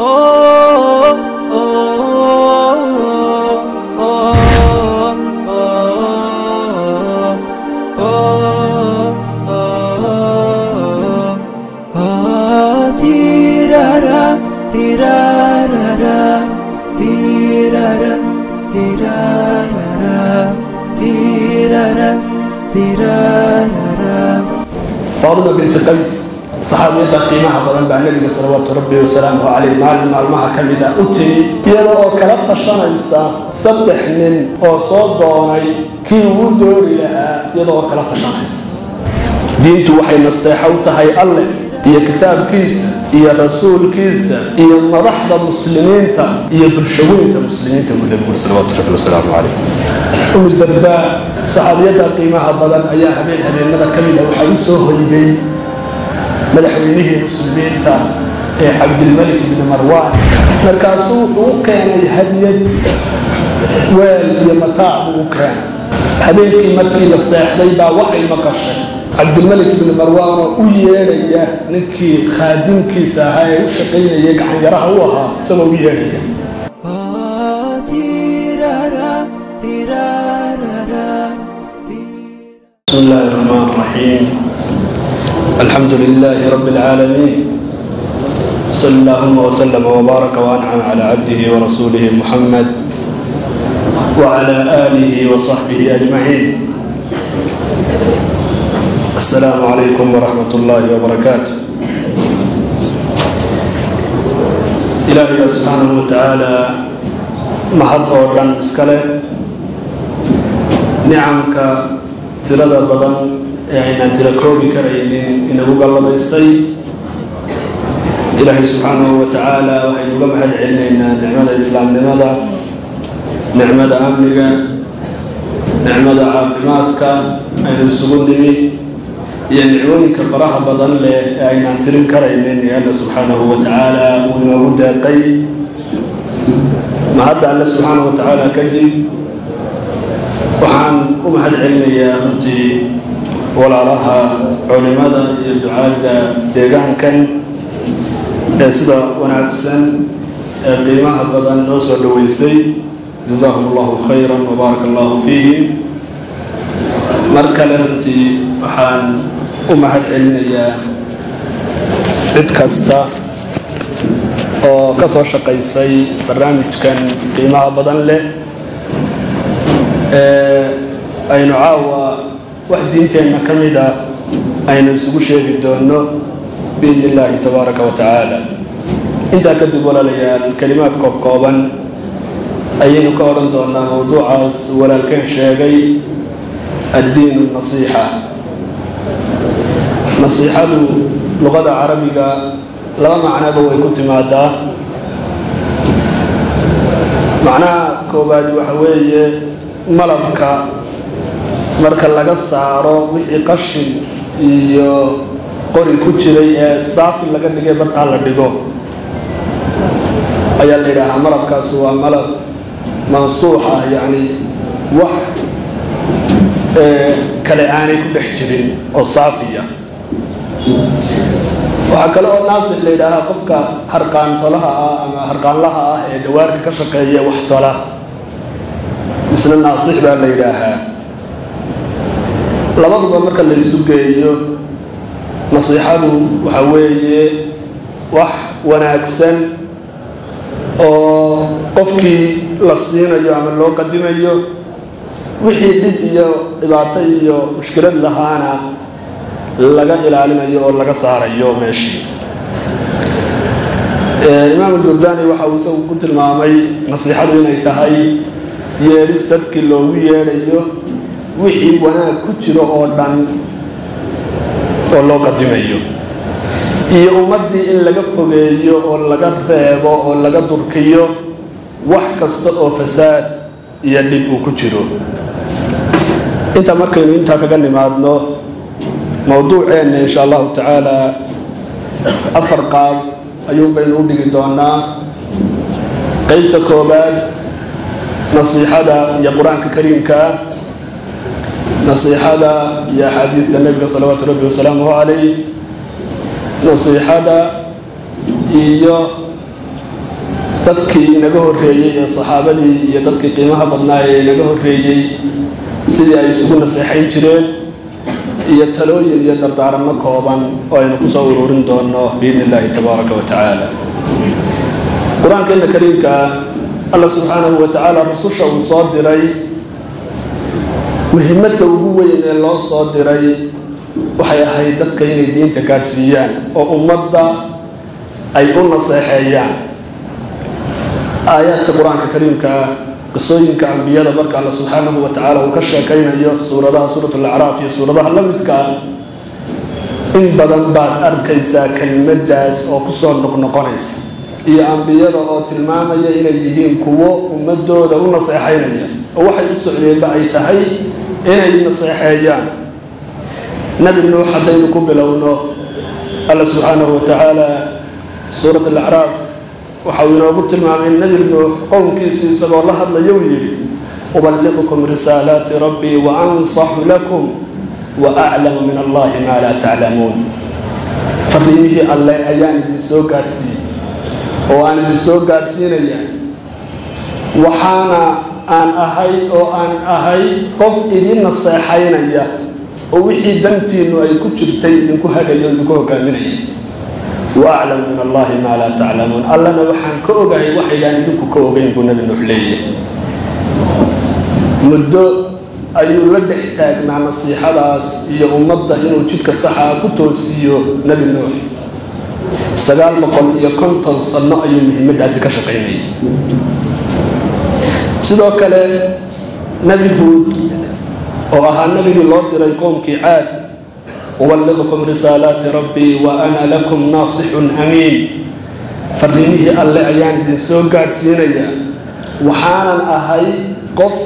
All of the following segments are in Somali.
oh, oh, oh, ah, saxaabiyadda qiimaha badan baa nebiga salawaatu rabbi wasalaamuhu caleyh maalin maalmaha ka mid a u timi iyada oo kala tashanaysa saddex nin oo soo doonay kii uu doori lahaa iyada oo kala tashanaysa. Diintu waxay nasteexo u tahay alleh iyo kitaabkiisa iyo rasuulkiisa iyo madaxda muslimiinta iyo bulshaweynta muslimiinta buu nebigu uri salawaatu rabbi wasalaamu caleyh umi darbaa saxaabiyadda qiimaha badan ayaa habeen habeenada ka mid a waxaa u soo hoygay madaxweynihii muslimiinta ee cabdilmalik ibni marwaan markaasuu wuxuu u keenay hadiyad weel iyo mataac buu u keenay habeenkii markii la seexday baa waxay maqashay cabdilmalik ibni marwaan oo u yeedhaya ninkii khaadimkiisa ahaa ee u shaqaynayay gacanyaraha u ahaa isagoo u yeedhaya Tirara, tirarara, بسم الله الرحمن الرحيم الحمد لله رب العالمين صلى اللهم وسلم وبارك وانعم على عبده ورسوله محمد وعلى اله وصحبه اجمعين السلام عليكم ورحمه الله وبركاته إلهي سبحانه وتعالى محض أوردان اسكاله نعمك tirada badan ee aynaan tira koobi karaynin inagu galladaystay. Ilaahay subxaanahu wa tacaala waxaynu uga mahad celinaynaa nicmada islaamnimada nicmada amniga nicmada caafimaadka aynu isugu nimi iyo nicmooyinka faraha badan leh ee aynaan tirin karaynin ee alla subxaanahu wa tacaala uu inoogu deeqay ma hadda alle subxaanahu wa tacaala kadib waxaan u mahad celinayaa runtii walaalaha culimada iyo ducaadda deegaankan ee sida wanaagsan ee qiimaha badan noo soo dhoweysay jazaahum allahu khayran wabaarak allahu fiihim mar kale runtii waxaan u mahad celinayaa cid kasta oo ka soo shaqaysay barnaamijkan qiimaha badan leh ee aynu caawa wax diinteenna ka mid a aynu isugu sheegi doono biidni illaahi tabaaraka wa tacaala. Intaa kadib walaalayaal kelimaad koob kooban ayaynu ka odhan doonaa mowduucaas walaalkeen sheegay addiinu nasiixa. Nasiixadu luqada carabiga laba macnoba way ku timaadaa. Macnaha koowaadi waxa weeye malabka marka laga saaro wixii qashin iyo qori ku jiray ee saafi laga dhigay bartaa la dhigo. Ayaa la yidhaahaa malabkaasi waa malab mansuux ah yacni wax kale aanay ku dhex jirin oo saafiya waxaa kale oo naasix la yidhaahaa qofka harqaantolaha ah ama harqaanlaha ah ee dawaarka ka shaqeeya wax tola. Isna naasix baa la yidhaahaa labaduba marka la isu geeyo nasiixadu waxa weeye wax wanaagsan oo qofkii la siinayo ama loo qadimayo wixii dhib iyo dhibaato iyo mushkilad lahaana laga ilaalinayo oo laga saarayo meeshii. Imaam jordani waxa uu isagu ku tilmaamay nasiixadu inay tahay yeedhis dadkii loogu yeedhayo wixii wanaag ku jiro oo dhan oo loo qadimayo. Iyo ummaddii in laga fogeeyo oo laga reebo oo laga durkiyo wax kasta oo fasaad iyo dhib uu ku jiro. Intaa markaynu intaa kaga nimaadno mowduuceenna insha allahu tacaala afar qaab ayuun baynu u dhigi doonaa qeybta koobaad nasiixada iyo qur'aanka kariimkaa nasiixada iyo axaadiidka nebiga salawaatu rabbi wasalaamuhu calayh nasiixada iyo dadkii inaga horreeyey ee saxaabadii iyo dadkii qiimaha badnaa ee inaga horreeyey sidii ay isugu naseexayn jireen iyo talooyin iyo dardaaranno kooban oo aynu ku soo ururin doono biidni illaahi tabaaraka wa tacaala. Qur'aankeena kariimka allah subxaanahu wa tacaala rususha uu soo diray muhimadda ugu weyn ee loo soo diray waxay ahayd dadka inay diinta gaadhsiiyaan oo ummadda ay u naseexeeyaan. Aayaadka qur'aanka kariimka ah qisooyinka ambiyada marka alla subxaanahu wa tacaala uu ka sheekaynayo suuradaha suurat alacraaf iyo suuradaha la midka ah in badan baad arkaysaa kelimadaas oo ku soo noqnoqonaysa iyo ambiyada oo tilmaamaya inay yihiin kuwo ummadooda u naseexaynaya oo waxay u socdeenba ay tahay inay naseexeeyaan. Nebi nuux haddaynu ku bilowno alla subxaanahu wa tacaala suurat alacraaf waxa uu inoogu tilmaamay nebi nuux qowmkiisii isagoo la hadlaya uu yidhi uballiqukum risaalaati rabbii wa ansaxu lakum wa aclamu min allahi maa laa taclamuun fariimihii alleh ayaan idin soo gaadhsiiyey oo aan idin soo gaadhsiinaya waxaana aan ahay oo aan ahay qof idin naseexaynaya oo wixii dantiinnu ay ku jirtay idinku hagayo idinku hogaaminaya wa min allahi maa laa taclamuun. Allana waxaan ka ogahay waxaydaan idinku ka ogeyn buu nabi nuux leeyahay. Muddo ayuu la dhex taagnaa nasiixadaas iyo ummadda inuu jidka saxaa ku toosiiyo nebi nuux sagaal boqol iyo konton sanno ayuu muhiimadaasi ka shaqaynayay. Sidoo kale nebi huud oo ahaa nebigii loo diray qowmkii caad uballiqukum risaalaati rabbii wa ana lakum naasixun amiin. Fariimihii alle ayaan idin soo gaadhsiinayaa waxaanan ahay qof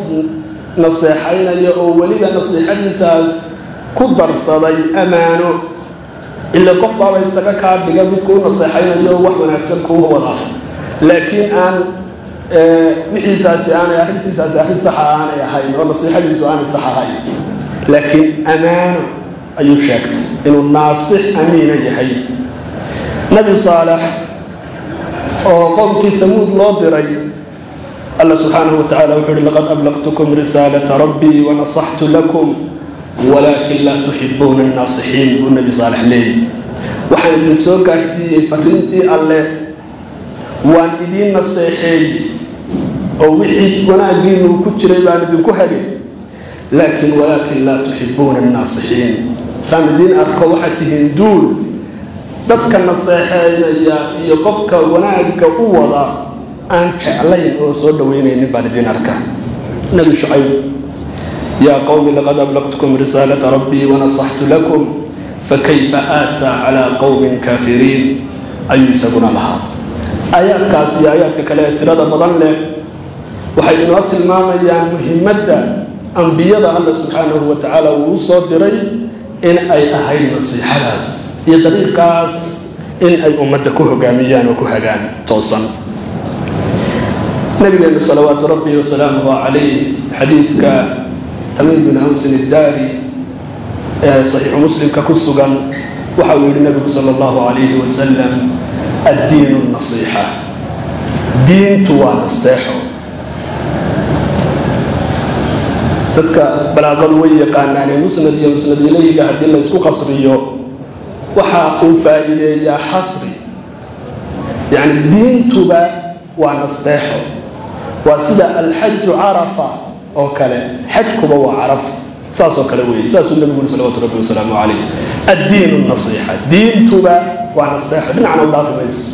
naseexaynaya oo weliba nasiixadiisaas ku darsaday ammaano ila qof baaba isaga kaa dhiga midku u naseexaynayo wax wanaagsan kuu wada laakiin aan wixiisaasi aanay arrintiisaasi arrin saxa aanay ahayn oo nasiixadiisu aanay sax ahayn. Laakiin ammaano ayuu sheegtay inuu naasix amiina yahay. Nebi saalex oo qowmkii hamuud loo diray alla subxaanahu wa tacala wuxuu uhi laqad ablaqtukum risaalata rabbii wanasaxtu lakum walaakin laa tuxibuuna annaasixiin buu nebi saalex leeyay waxaan idin soo gaadhsiiyey fariintii alle waan idiin naseexeeyey oo wixii wanaaggiinu ku jiray baan idinku hagay laakiin walaakin laa tuxibuuna annaasixiin saan idiin arko waxaad tihiin duul dadka naseexeynaya iyo qofka wanaagga u wada aan jeclayn oo soo dhaweynaynin baan idiin arkaa nebi shucayb yaa qowmi laqad ablaqtukum risaalata rabbii wanasaxtu lakum fakayfa aasaa calaa qowmin kaafiriin ayuu isaguna lahaa aayaadkaas iyo aayaadka kale ee tirada badan leh waxay inoo tilmaamayaan muhimadda ambiyada alla subxaanahu wa tacaala uu u soo diray in ay ahayd nasiixadaas iyo dariiqaas in ay ummadda ku hogaamiyaan oo ku hagaan toosan nabigeenu salawaatu rabbi wasalaamuhu calayh xadiidka tamiim bin awsin iddaari ee saxiixu muslimka ku sugan waxa uu yihi nabigu sala allahu calayhi wasalam addiinu nasiixa. Diintu waa nasteexo. Dadka balaaqadu way yaqaanaanee musnad iyo musnad ilayhiga haddii la qasriyo waxa uu faa'iideeyaa xasri. Yacni diintuba waa nasteexo. Waa sida alxaju carafa oo kale xajkuba waa caraf saasoo kale weeye. Saasuu nabigu uri salawatu rabbi wasalaamu calayh addiinu nasiixa. Diintuba waa nasteexo dhinacna u dhaafi mayso.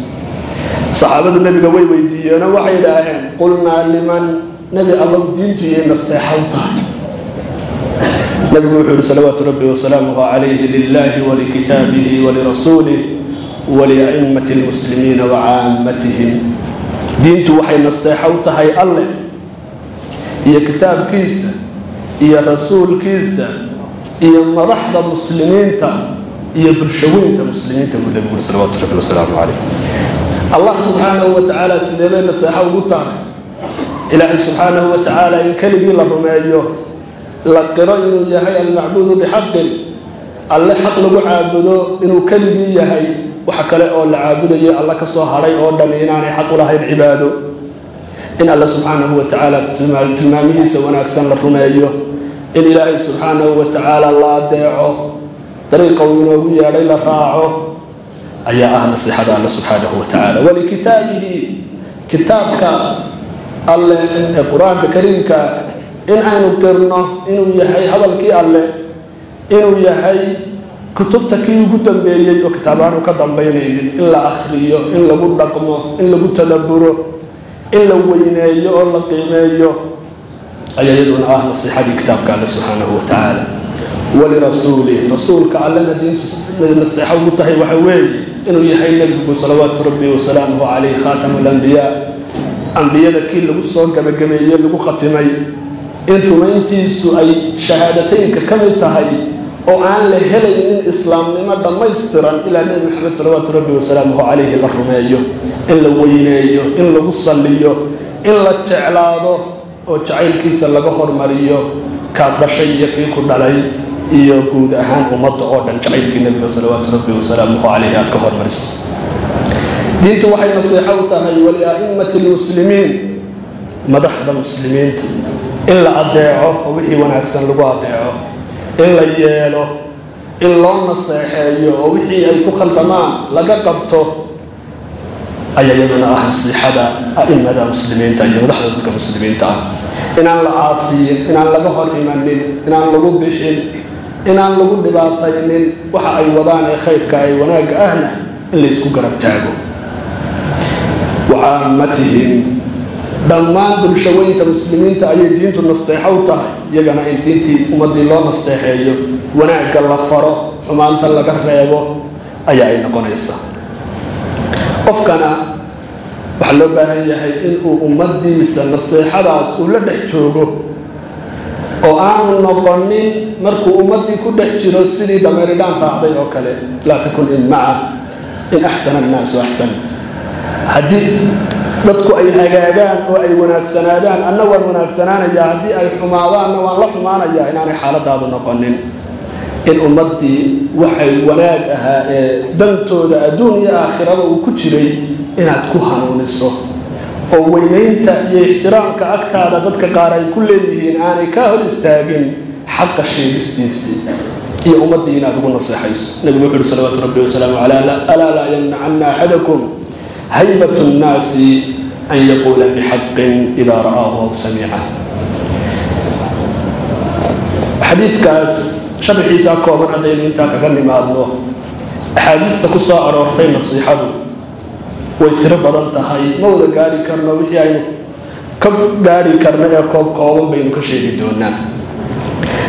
Saxaabadu nebiga way weydiiyeenoo waxay idhaaheen qulnaa liman. Nebi allow diintu iyo nasteexaw tahay. Nabigu wuxuu yihi salawaatu rabbi wasalaamuhu calayhi lilahi walikitaabihi walirasuulih walia'immati lmuslimiina wacaamatihim diintu waxay nasteexo u tahay alleh iyo kitaabkiisa iyo rasuulkiisa iyo madaxda muslimiinta iyo bulshaweynta muslimiinta buu nabigu uri salawaatu rabbi wasalaamu calayh. Allah subxaanahu wa tacaala sidee bay naseexo ugu tahay? Ilaahay subxaanahu wa tacaala in keligii la rumeeyo la qiro inuu yahay almacbuudu bixaqin alle xaq lagu caabudo inuu keligii yahay waxa kale oo la caabudayay alla ka soo hadhay oo dhan inaanay xaq u lahayn cibaado in alla subxaanahu wa tacaala tilmaamihiisa wanaagsan la rumeeyo in ilaahay subxaanahu wa tacaala la adeeco dariiqa uu inoogu yeedhay la raaco ayaa ah nasiixada alle subxaanahu wa tacaala walikitaabihi kitaabka alle ee qur'aanka kariimka in aynu qirno inuu yahay hadalkii alle inuu yahay kutubta kii ugu dambeeyey oo kitaabaanu ka dambaynaynin in la akhriyo in lagu dhaqmo in lagu tadaburo in la weyneeyo oo la qiimeeyo ayaa iyaduna ah nasiixadii kitaabka alle subxaanahu wa tacaala. Walirasuulih rasuulka allena diintu nasteexo ugu tahay waxa weeye inuu yahay nebigu salawaatu rabbi wasalaamuhu calayh khaatamu alambiyaa ambiyada kii lagu soo gabagabeeyey lagu khatimay in rumayntiisu ay shahaadateynka ka mid tahay oo aan la helaynin islaamnimo dhammaystiran ilaa nebi maxamed salawaatu rabbi wasalaamuhu calayhi la rumeeyo in la weyneeyo in lagu salliyo in la jeclaado oo jacaylkiisa laga hormariyo kaad dhashay iyo kii ku dhalay iyo guud ahaan ummadda oo dhan jacaylkii nebiga salawaatu rabbi wasalaamuhu calayhi aad ka hormariso. Diintu waxay nasiixo u tahay walia'immati lmuslimiin madaxda muslimiinta in la adeeco oo wixii wanaagsan lagu adeeco in la yeelo in loo naseexeeyo oo wixii ay ku khaldamaan laga qabto ayaa iyaduna ah nasiixada a'imada muslimiinta iyo madaxda dadka muslimiinta ah. Inaan la caasiyin inaan laga hor imanin inaan lagu bixin inaan lagu dhibaataynin waxa ay wadaan ee khayrka ay wanaagga ahna in la isku garab taago. Wacaamatihim dhammaan bulshaweynta muslimiinta ayay diintu nasteexo u tahay iyagana in diintii ummadii loo nasteexeeyo wanaagga la faro xumaanta laga reebo ayaa ay noqonaysaa qofkana waxaa loo baahan yahay inuu ummadiisa naseexadaas uu la dhex joogo oo aanu noqonin markuu ummadii ku dhex jiro sidii dameeridhaan raacday oo kale laa takun in maca in axsana annaasu axsant haddii dadku ay hagaagaan oo ay wanaagsanaadaan. Anna waan wanaagsanaanayaa. Haddii ay xumaadaanna waan la xumaanayaa. Inaanay xaaladaadu noqonin. In ummaddii waxay wanaag ahaa ee dantooda adduun iyo aakhiraba uu ku jiray inaad ku hanuuniso. Oo weynaynta iyo ixtiraamka agtaada dadka qaar ay ku leeyihiin aanay ka hor istaagin xaqa sheegistiisii iyo ummaddii inaad ugu naseexayso. Nebigu wuxu uhi salawaatu rabbi wasalaamu calaa alaa laa yamnacanna axadakum haybat nnaasi an yaquula bixaqin idaa ra'aahu aw samica xadiidkaas sharxiisaa kooban haddaynu intaa kaga nimaadno axaadiista ku soo aroortay nasiixadu way tiro badan tahay ma wada gaari karno wixii aynu ka gaari karno ee koob kooban baynu ka sheegi doonaa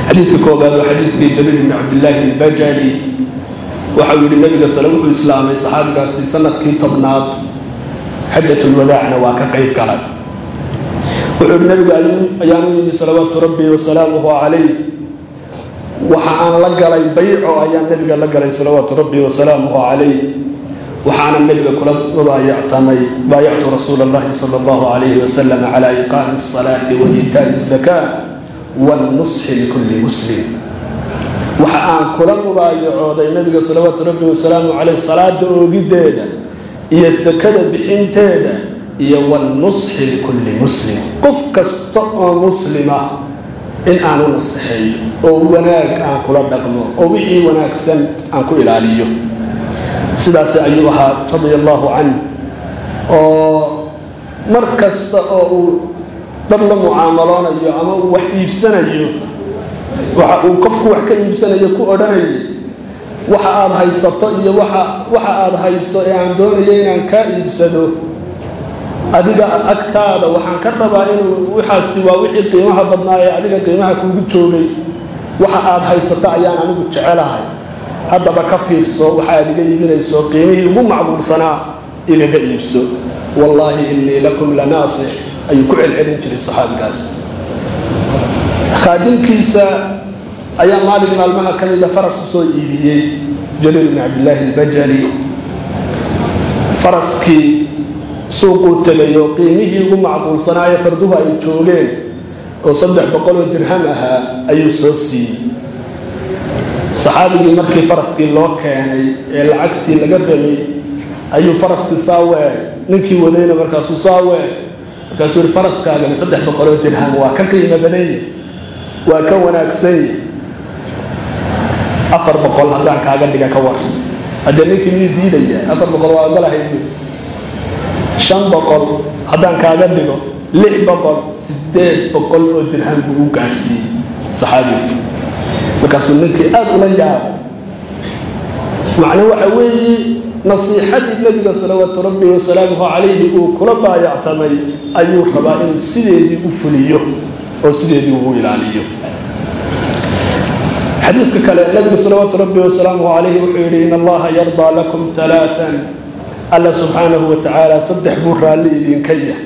xadiidka koobaad waa xadiidkii jaliil ibni cabdillaahi albajali waxau yihi nabiga sale wuxuu islaamay saxaabigaasi sannadkii tobnaad xajatulwadaacna waa ka qeyb galay wuxuu yihi nabiga ayaanu yimi salawaatu rabbi wasalaamuhu calayh waxa aan la galay bayco ayaan nabiga la galay salawaatu rabbi wasalaamuhu calayh waxaana nabiga kula mubaayactamay baayactu rasuula allahi sala allahu calayhi wasalam calaa iqaami asalaati wa iitaa'i azakaa wannusxi likulli muslim waxa aan kula mubaayacooday nabiga salawaatu rabbi wasalaamu caleyh salaada oogideeda iyo sakada bixinteeda iyo wannusxi likulli muslim. Qof kasta oo muslima in aan u naseexeeyo oo wanaag aan kula dhaqmo oo wixii wanaagsan aan ku ilaaliyo. Sidaas ayuu ahaa radia allahu canh oo mar kasta oo uu dad la mucaamaloonayo ama uu wax iibsanayo waxa uu qofku wax ka iibsanayo ku odhanayay waxa aada haysato iyo waxa waxa aada hayso ee aan doonayo inaan kaa iibsado. Adiga agtaada waxaan ka rabaa inuu waxaasi waa wixii qiimaha badnaa ee adiga qiimaha kuugu joogay. Waxa aada haysato ayaan anigu jecelahay. Haddaba ka fiirso waxaad iga iibinayso qiimihii ugu macquulsanaa igaga iibso. Wallaahi innii lakum lanaasix. Ayuu ku celcelin jiray saxaabigaas khaadimkiisa ayaa maalin maalmaha ka mida faras u soo iibiyey jaliil bni cabdillaahi albajali. Faraskii suuquu oo qiimihii ugu macquulsanaayo farduhu ay joogeen oo saddex boqoloo dirham ahaa ayuu soo siiyey. Saxaabigii markii faraskii loo keenay ee lacagtii laga rabay ayuu faraskii saawee ninkii wadayna markaasuu saawee markaasuu yihi faraskaagani saddex boqoloo dirham waa ka qiimo badanya waa ka wanaagsanya afar boqol haddaan kaaga dhiga ka war. Haddee ninkii miyuu diidaya afar boqol waa ogolahay shan boqol haddaan kaaga dhigo lix boqol sideed boqol oo dirham buu u gaarsiiyey saxaabiga markaasuu ninkii aada ula yaabay macna waxa weeye nasiixadii nebiga salawaatu rabbi wasalaamuhu calayhi uu kula baayactamay ayuu rabaa inuu sideedii u fuliyo oo sideedii ugu ilaaliyo xadiiska kale nabigu salawaatu rabbi wasalaamuhu calayhi wuxuu yidhi in allaha yardaa lakum halaaan alla subxaanahu watacaala saddex buu raalli idinka yah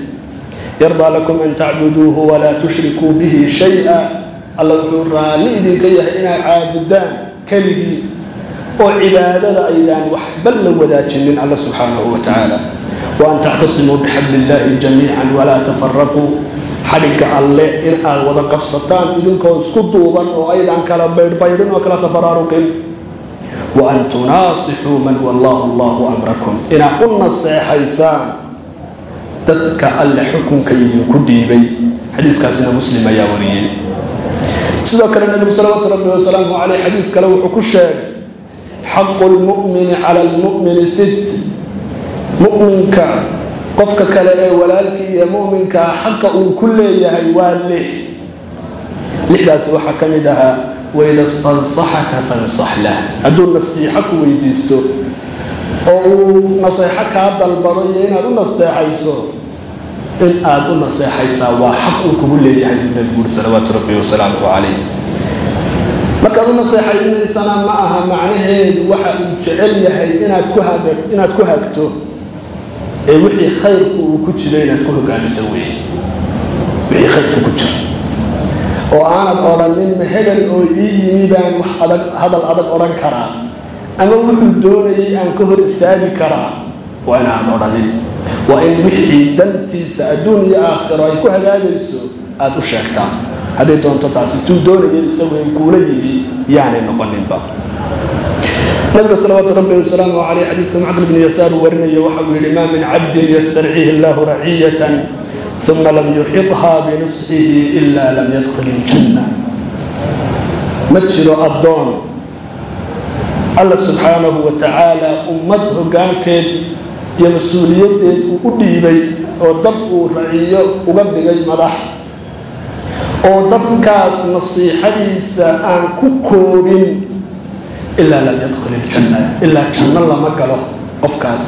yardaa lakum an tacbuduuhu walaa tushrikuu bihi shay-a alla wuxuu raalli idinka yahay inaad caabudaan keligii oo cibaadada aydaan waxba la wadaajinin alla subxaanahu wa tacaala. Wa an tactasimuu bixabli illaahi jamiican walaa tafaraquu xadhigga alle in aad wada qabsataan idinkoo isku duuban oo aydan kala baydhbaydhin oo kala tafaraaruqin. Wa an tunaasixuu man wallahu allahu amrakum. Inaad u naseexaysaan dadka alle xukunka idinku dhiibay. Xadiiskaasina muslim ayaa wariyey sidoo kale nabigu salawaatu rabbi wasalaamu caleyh xadiis kale wuxuu ku sheegay xaqu lmu'mini cala lmu'mini sit mu'minka qofka kale ee walaalkii iyo mu'minkaa xaqa uu ku leeyahay waa lix. Lixdaasi waxaa ka mid ahaa waida stansaxaka fansax lah hadduu nasiixo ku weydiisto oo uu naseexo kaa dalbado iyo inaad u nasteexayso in aada u naseexaysaa waa xaq uu kugu leeyahay buu nabigu uri salawaatu rabbi wasalaamuhu calayh. Markaad u naseexaynaysana ma aha macnaheedu waxa uu jecel yahay inaad ku hagto ee wixii khayrku uu ku jiro inaad ku hogaamiso weeye. Wixii khayrku ku jiro oo aanad odhanin hebel oo ii yimi baan wax adag hadal adag odhan karaa ama wuxuu doonayay aan ka hor istaagi karaa waa inaan odhanin. Waa in wixii dantiisa adduun iyo aakhiro ay ku hagaagayso aada u sheegtaan. Hadday doonto taasi tuu doonaya isagu in kuula yimi yaanay noqoninba nabiga salawaatu rabbi wasalaamu caleyh xadiiska macqil bni yasaar uu warinayo waxa uu yihi maa min cabdin yastarciihi allahu raciyatan uma lam yuxidhaa binusxihi ila lam yadkhul iljanna ma jiro addoon. Alla subxaanahu wa tacaala ummad hoggaankeed iyo mas'uuliyadeed uu u dhiibay oo dad uu raciyo uga dhigay madax oo dadkaas nasiixadiisa aan ku koobin ilaa lam yadkhul iljanna ilaa janno lama galo qofkaas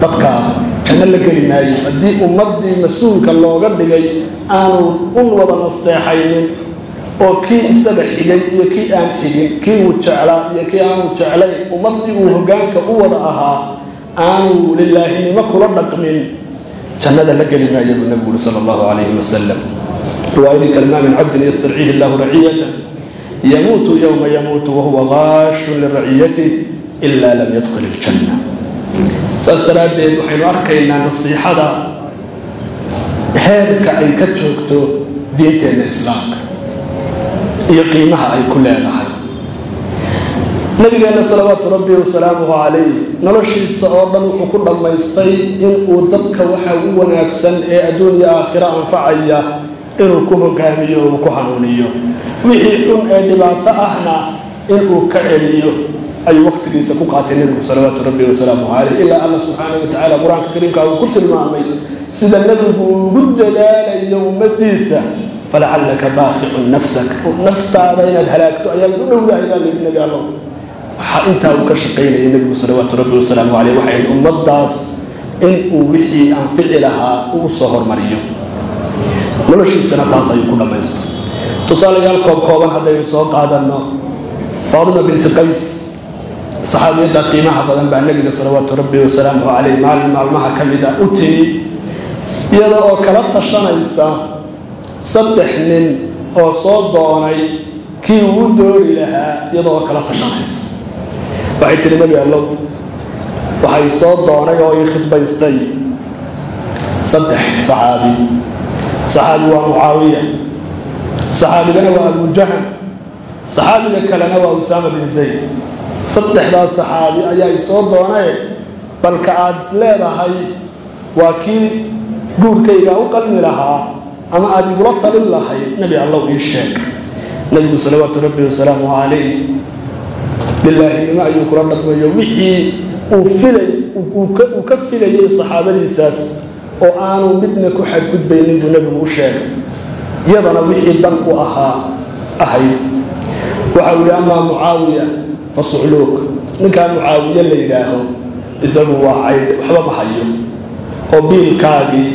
dadkaa janno la geli maayo haddii ummaddii mas'uulka looga dhigay aanu un wada nasteexaynin oo kii isaga xigay iyo kii aan xigin kii uu jeclaa iyo kii aanu jeclayn ummaddii uu hoggaanka u wada ahaa aanu lilaahinimo kula dhaqmin jannada la geli maayo buu nabigu uri sala allahu calayhi wasalam riwaayadii kalmaa min cabdin yastarciihi allahu raciyatan yamuutu yowma yamuutu wahuwa gaashun liraciyatih ilaa lam yadkhul iljanna saas daraaddeed waxaynu arkaynaa nasiixada heerka ay ka joogto diinteenna islaamka iyo qiimaha ay ku leedahay. Nabigeenna salawaatu rabbi wasalaamuhu calayh noloshiisa oo dhan wuxuu ku dhammaystay inuu dadka waxa u wanaagsan ee adduun iyo aakhiro anfacaya inuu ku hogaamiyo uu ku hanuuniyo. Wixii xun ee dhibaato ahna inuu ka celiyo ayuu waqtigiisa ku qaatay nebigu salawaatu rabbi wasalaamuhu caleyh ilaa alla subxaanahu watacaala qur'aanka kariimka uu ku tilmaamay sida nebigu ugu dadaalayo ummadiisa falacallaka baaqicun nafsak. Naftaada inaad halaagto ayaabad u dhowdahay baa layidhi nebi waxaa intaa uu ka shaqaynayay nebigu salawaatu rabbi wasalaamu caleyh waxay ummaddaas in uu wixii anfici lahaa uu soo hormariyo noloshiisana taas ayuu ku dhammaystay. Tusaalayaal koob kooban haddaynu soo qaadanno faadima binti qays saxaabiyadda qiimaha badan baa nebiga salawaatu rabbi wasalaamuhu caleyh maalin maalmaha ka mid a u timi iyada oo kala tashanaysa saddex nin oo soo doonay kii uu doori lahaa iyada oo kala tashanaysa. Waxay tihi nebi allow waxay soo doonay oo ii khidbaystay saddex saxaabi saxaabi waa mucaawiya saxaabigana waa abujaham saxaabiga kalena waa usaama bin zayd. Saddexdaas saxaabi ayaa isoo doonee balka aada is leedahay waa kii guurkayga u qalmi lahaa ama aada igula talin lahay nebi allow ii sheeg. Nebigu salawaatu rabbi wasalaamu calayh lilaahinimo ayuu kula dhaqmayo wixii uu filay uu ka filayay saxaabadiisaas oo aanu midna ku xadgudbaynin buu nabigu u sheegay. Iyadana wixii dan u ahaa ahayd waxa uu yihi amaa mucaawiya fa sucluuk ninkaa mucaawiye la yidhaaho isagu waa cayd waxba ma hayo. Oo biilkaagii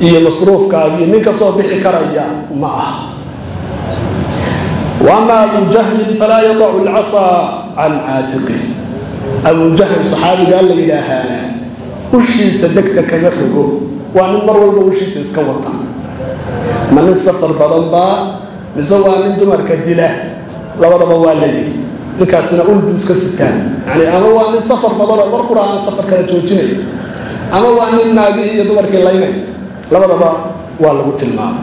iyo masruufkaagii ninka soo bixi karaya ma ah waama abujahlin falaa yadacu alcasaa can caatiqi. Abujahl saxaabigaa la yidhaahaana ushiisa degta kaga rogo waa nin mar walba ushiisa iska wata. Ma nin safar badan baa mise waa nin dumarka dila? Labadaba waa leeyihi ninkaasina ulbu iska sitaan. Yani ama waa nin safar badanoo mar qura safar kala joojinay ama waa nin naagihii iyo dumarkii laynay. Labadaba waa lagu tilmaamay.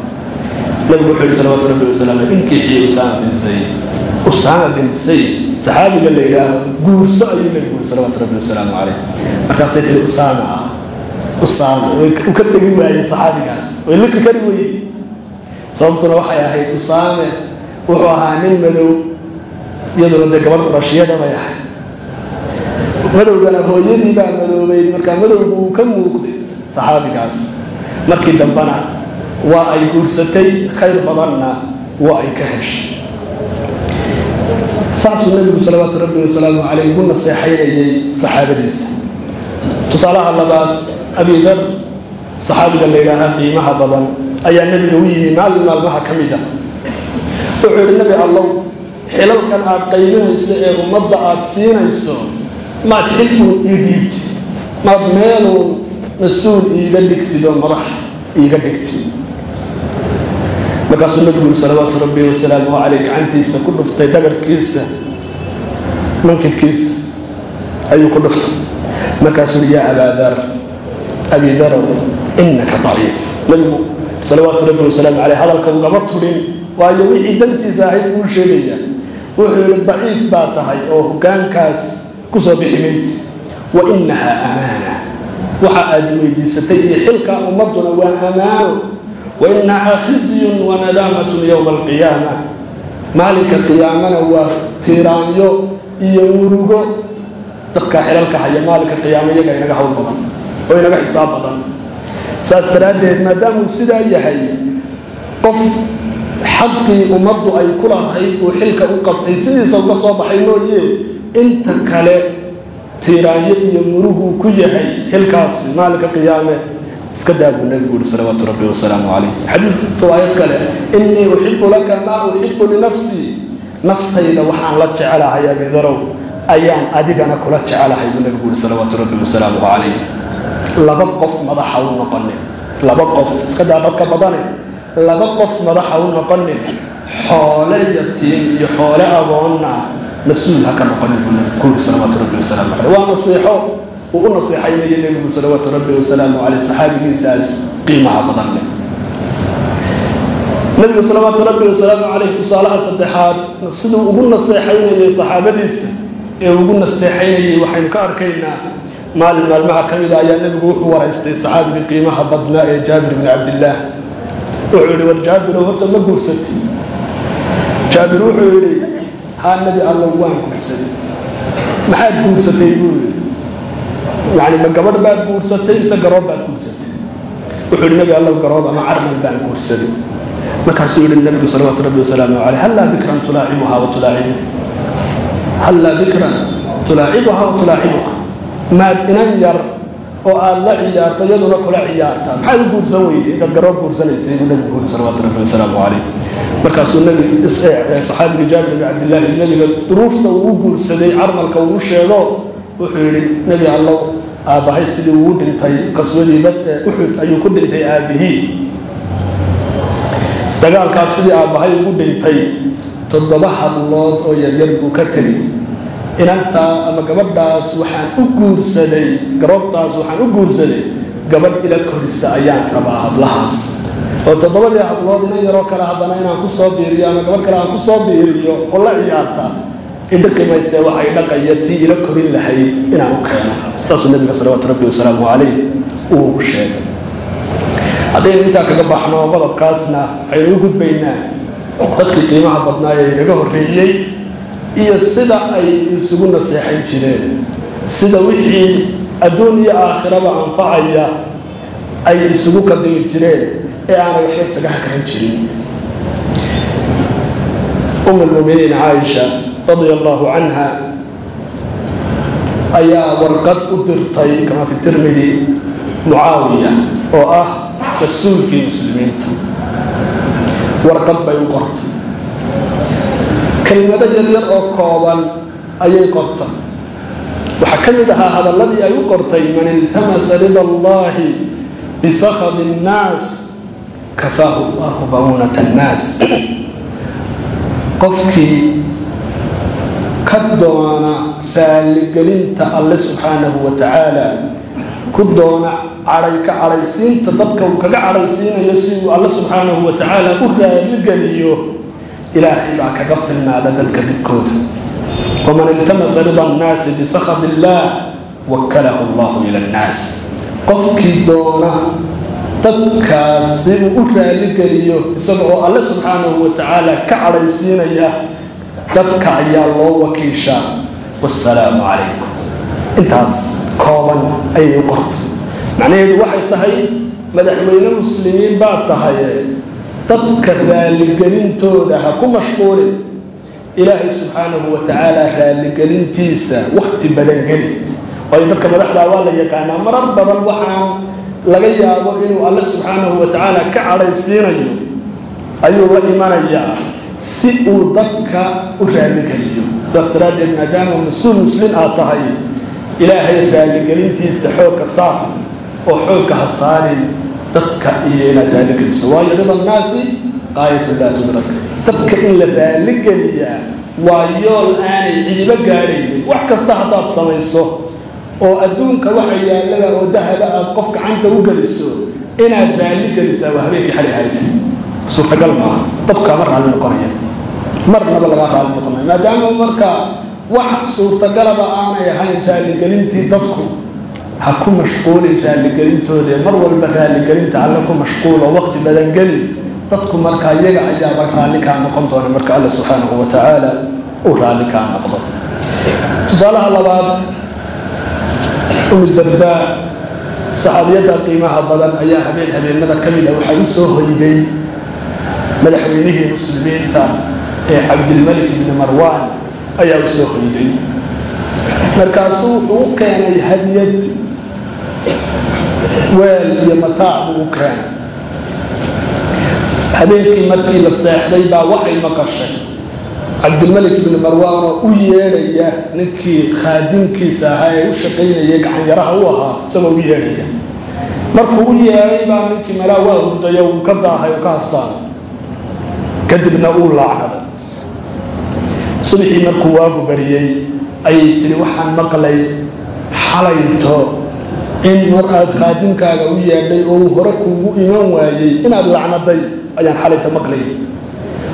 Nabigu wuxuu yihi salawatu rabbi wasalaamu in kiixiyo usaama bin zayd usaama bin zayd saxaabiga la yidhaaho guurso ayuu nabigu yihi salawaatu rabbi wasalaamu caleyh markaasay tiri usaama ah usaama u ka dhegi waayey saxaabigaas. Way liqi kari weyey sababtuna waxay ahayd usaame wuxuu ahaa nin madow iyaduna dee gabadh qurashiyada bay ahayd. Madowgana hooyadii baa madoobeyd markaa madowgu uu ka muuqday saxaabigaas. Markii dambena waa ay guursatay khayr badanna waa ay ka heshay saasuu nabigu salawaatu rabbi wasalaamu caleyh ugu naseexaynayay saxaabadiisa. tusaalaha labaad abidar saxaabiga la yidhaahaa qiimaha badan ayaa nebiga u yimi maalin maalmaha ka mid ah. Wuxuu yihi nebi allow xilalkan aada qaybinayso ee ummadda aada siinayso maad xilkuun ii dhiibti maad meeluun mas'uul iiga dhigtid oo madax iiga dhigtid markaasuu nabigu yuri salawaatu rabbi wasalaamuhu caleyh gacantiisa ku dhuftay dhabarkiisa mankibkiisa ayuu ku dhuftay. Markaasuu yaa abaadar abidarow innaka daciif. Nabigu salawaatu rabbi wasalaamu caleyh hadalka ugama tudhin waayo wixii dantiisa ahayd buu sheegaya wuxuu yihi daciif baa tahay oo hogaankaas ku soo bixi maysa wa inahaa amaana. Waxa aad weydiisatay iyo xilka ummaduna waa amaano wainahaa khizyun wanadaamatun yowma alqiyaama maalinka qiyaamana waa tiiraanyo iyo murugo dadka xilalka haya maalinka qiyaamo iyaga inaga hawl badan oo inaga xisaab badan saas daraaddeed maadaamuu sidaa yahay qof xaqii ummaddu ay ku lahayd uu xilka u qabtay sidiisa uga soo baxay mooye inta kale tiiraanyo iyo muruguu ku yahay xilkaasi maalinka qiyaame iska daa buu nabigu uri salawaatu rabbi wasalaamu calayh xadiis riwaayad kale innii uxibu laka maa uxibu linafsii naftayda waxaan la jecelahay abidarow ayaan adigana kula jecelahay buu nabigu uri salawaatu rabbi wasalaamu calayh laba qof madaxa u noqonin laba qof iska daa dadka badane laba qof madaxa u noqonin xoole yatiim iyo xoole agoonna mas'uul ha ka noqonin buu nabigu yuri salawaatu rabbi wasalaamu caleyh waa nasiixo uu u naseexaynaya nebigu salawaatu rabbi wasalaamu caleyh saxaabigiisaas qiimaha badan leh. Nebigu salawaatu rabbi wasalaamu caleyh tusaalaha saddexaad siduu ugu naseexaynayay saxaabadiisa ee ugu nasteexaynayay waxaynu ka arkaynaa maalin maalmaha ka mida ayaa nebigu wuxuu waraystay saxaabigii qiimaha badnaa ee jaabir bni cabdillaah wuxuu yihi war jaabirow horta ma guursati jaabir wuxuu yihi haa nebi allow waan guursaday. Maxaad guursatay? buu yihi yani ma gabadh baad guursatay mise garoob baad guursatay wuxuu yihi nebi allow garoob ama carmal baan guursaday markaasuu yihi nabigu salawaatu rabbi wasalaamu caleyh hallaa bikran tulaacibuhaa wa hallaa bikran tulaacibuhaa wa maad inan yar oo aada la ciyaarto iyaduna kula ciyaartaa maxaad u guursan weyday intaad garoob guursanaysay buu nabigu uri salawaatu rabbi wasalaamu caleyh markaasuu nabi saxaabiga jaabir bni cabdillaahi nabiga duruufta uu u guursaday carmalka uu sheego wuxuu yihi nebi allow aabbahay sidii uu dhintay qaswadii uxud ayuu ku dhintay aabihii dagaalkaas sidii aabbahay ugu dhintay toddoba hadlood oo yaryar buu ka tegi inantaa ama gabadhaas waxaan u guursaday garoobtaas waxaan u guursaday gabadh ila korisa ayaan rabaa hablahaas. Oo toddobadii hablood inan yaroo kale haddana inaan ku soo biiriyo ama gabadh kale aan ku soo biiriyo oo la ciyaarta idhaqi mayse waxay dhaqaya tii ila korin lahayd inaan u keeno. Saasuu nabiga salawaatu rabbi wasalaamu calayh uu ugu sheegay. Haddaynu intaa kaga baxno qodobkaasna waxaynu u gudbaynaa dadkii qiimaha badnaa ee inaga horreeyey iyo sida ay isugu naseexayn jireen sida wixii adduun iyo aakhiraba anfacaya ay isugu kadimi jireen ee aanay waxba isaga hakran jirin. Um lmuminiin caaisha radia allahu canha ayaa warqad u dirtay kama fi tirmidi mucaawiya oo ah rasuulkii muslimiinta. Warqad bay u qortay. Kelmado yaryar oo kooban ayay qortay. Waxaa ka mid ahaa hadalladii ay u qortay man iltamasa rida allahi bisakad innaas kafaahu allahu bawunat annaas. Qofkii ka doona raaligelinta alle subxaanahu wa tacaala. Ku doona caday ka cadhaysiinta dadka uu kaga cadhaysiinayo si uu alle subxaanahu wa tacaala u raaligeliyo ilaahay baa kaga filnaada dadka dhibkooda waman iltamasa rida annaasi bisakad illaah wakalahu allahu ila annaas qofkii doona dadkaas si uu u raaligeliyo isaga oo alle subxaanahu wa tacaala ka cadhaysiinaya dadka ayaa loo wakiishaa. Wasalaamu calaykum. Intaas kooban ayay qortay. Macnaheedu waxay tahay madaxweyne muslimiin baad tahay dadka raaligelintooda ha ku mashquulin. Ilaahay subxaanahu wa tacaala raaligelintiisa wakti badan geli. Waayo dadka madaxdaa waa la yaqaanaa marar badan waxaan laga yaabo inuu alle subxaanahu wa tacaala ka cadhaysiinayo ayuu la imanayaa si uu dadka u raaligeliyo saas daraaddeed maadaama mas'uul muslim aad tahay ilaahay raaligelintiisa xoogka saar oo xoogka ha saarin dadka iyo inaad raaligeliso waayo rida annaasi qaayatun laa tudrak. Dadka in la raaligeliyaa waa yool aanay cidibo gaadhaynin wax kasta haddaad samayso oo adduunka waxa yaallaba oo dahaba aad qof gacanta u geliso inaad raalli gelisaa waa habeenkii xali ahayd suurtagal maaha dadku kaama raalli noqonaya marnaba lagaa raalli noqonaya maadaama marka wax suurtagalaba aanay ahayn raalligelintii dadku ha ku mashquulin raalligelintooda mar walba raalligelinta alle ku mashquulo waqti badan geli dadku marka iyaga ayaaba raalli kaa noqon doona marka alle subxaanahu wa tacaala uu raalli kaa noqdo. Tusaalaha labaad umi dardaa saxaabiyadda qiimaha badan ayaa habeen habeenada ka mid a waxaa u soo hoyday madaxweynihii muslimiinta ee cabdilmalik ibni marwaan ayaa u soo hoyday. Markaasuu wuxuu u keenay hadiyad weel iyo mataac buu u keenay. Habeenkii markii la seexday baa waxay maqashay cabdilmalik ibni marwaan oo u yeedhaya ninkii khaadimkiisa ahaa ee u shaqaynayay gacanyaraha u ahaa isagoo u yeedhaya. Markuu u yeedhay baa ninkii malaa waa hurdayo uu ka daahay oo ka habsaamay kadibna uu laacnaday subaxii markuu waagu bariyey ayay tiri waxaan maqlay xalayto in mar aad khaadimkaaga u yeedhay oo uu hore kuugu iman waayey. Inaad lacnaday ayaan xalayta maqlayay